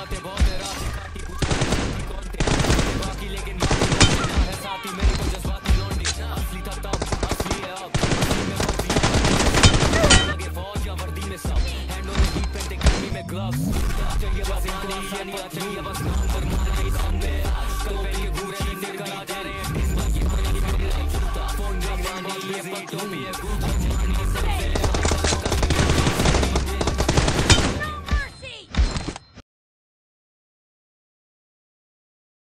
बातें बहुत है रात काटी पूछी कौन थे? बाकी लेकिन ना है साथी मेरे को जज्बाती लौंडी? असली था तब, असली है अब। असली में फौजी लगे फौज या वर्दी में सब। हैंडों में डीप एंड गर्मी में ग्लव्स चाहिए बस इनको आसानी चाहिए बस नाम पर मान के सामने कल पे ये घूरे नीचे करा जा रहे हैं इस बार ये मन की मेरी लाइफ फ़ोन जमानी ये पत्तों में ये घूर जमानी सबसे